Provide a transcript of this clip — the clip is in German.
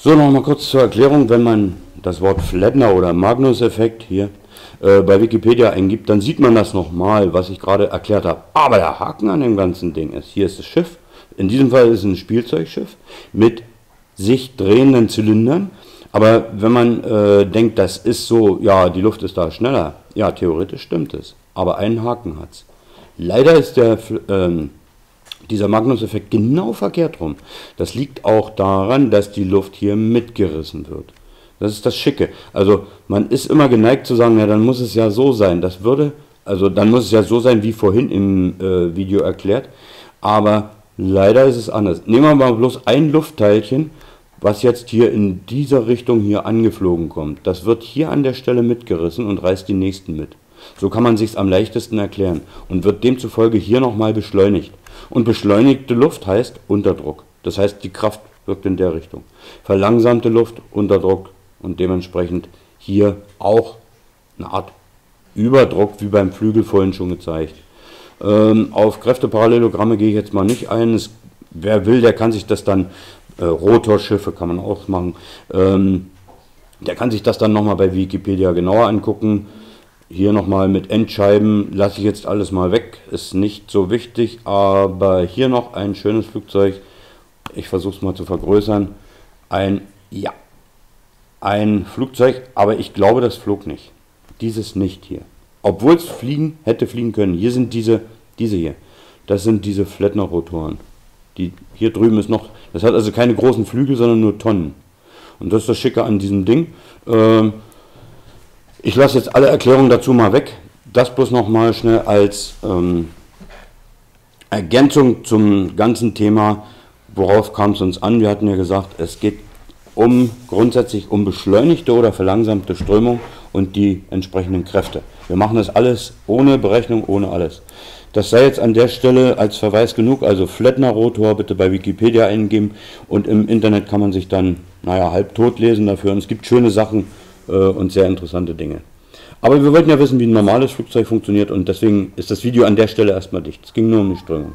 So, noch mal kurz zur Erklärung, wenn man das Wort Flettner oder Magnus-Effekt hier äh, bei Wikipedia eingibt, dann sieht man das nochmal, was ich gerade erklärt habe. Aber der Haken an dem ganzen Ding ist, hier ist das Schiff, in diesem Fall ist es ein Spielzeugschiff mit sich drehenden Zylindern. Aber wenn man äh, denkt, das ist so, ja, die Luft ist da schneller, ja, theoretisch stimmt es. Aber einen Haken hat es. Leider ist der ähm, dieser Magnus-Effekt genau verkehrt rum. Das liegt auch daran, dass die Luft hier mitgerissen wird. Das ist das Schicke. Also man ist immer geneigt zu sagen, ja, dann muss es ja so sein. Das würde, also dann muss es ja so sein, wie vorhin im äh, Video erklärt. Aber leider ist es anders. Nehmen wir mal bloß ein Luftteilchen, was jetzt hier in dieser Richtung hier angeflogen kommt. Das wird hier an der Stelle mitgerissen und reißt die nächsten mit. So kann man sich am leichtesten erklären und wird demzufolge hier nochmal beschleunigt. Und beschleunigte Luft heißt Unterdruck. Das heißt, die Kraft wirkt in der Richtung. Verlangsamte Luft, Unterdruck und dementsprechend hier auch eine Art Überdruck, wie beim Flügel vorhin schon gezeigt. Ähm, auf Kräfteparallelogramme gehe ich jetzt mal nicht ein. Es, wer will, der kann sich das dann, äh, Rotorschiffe kann man auch machen, ähm, der kann sich das dann nochmal bei Wikipedia genauer angucken. Hier nochmal mit Endscheiben lasse ich jetzt alles mal weg, ist nicht so wichtig, aber hier noch ein schönes Flugzeug, ich versuche es mal zu vergrößern, ein, ja, ein Flugzeug, aber ich glaube, das flog nicht. Dieses nicht hier. Obwohl es fliegen, hätte fliegen können. Hier sind diese, diese hier, das sind diese Flettner-Rotoren. Die, hier drüben ist noch, das hat also keine großen Flügel, sondern nur Tonnen. Und das ist das Schicke an diesem Ding. Ähm, ich lasse jetzt alle Erklärungen dazu mal weg. Das bloß noch mal schnell als ähm, Ergänzung zum ganzen Thema, worauf kam es uns an? Wir hatten ja gesagt, es geht um grundsätzlich um beschleunigte oder verlangsamte Strömung und die entsprechenden Kräfte. Wir machen das alles ohne Berechnung, ohne alles. Das sei jetzt an der Stelle als Verweis genug, also Flettner Rotor bitte bei Wikipedia eingeben und im Internet kann man sich dann, naja, halb tot lesen dafür und es gibt schöne Sachen, äh, und sehr interessante Dinge. Aber wir wollten ja wissen, wie ein normales Flugzeug funktioniert und deswegen ist das Video an der Stelle erstmal dicht. Es ging nur um die Strömung.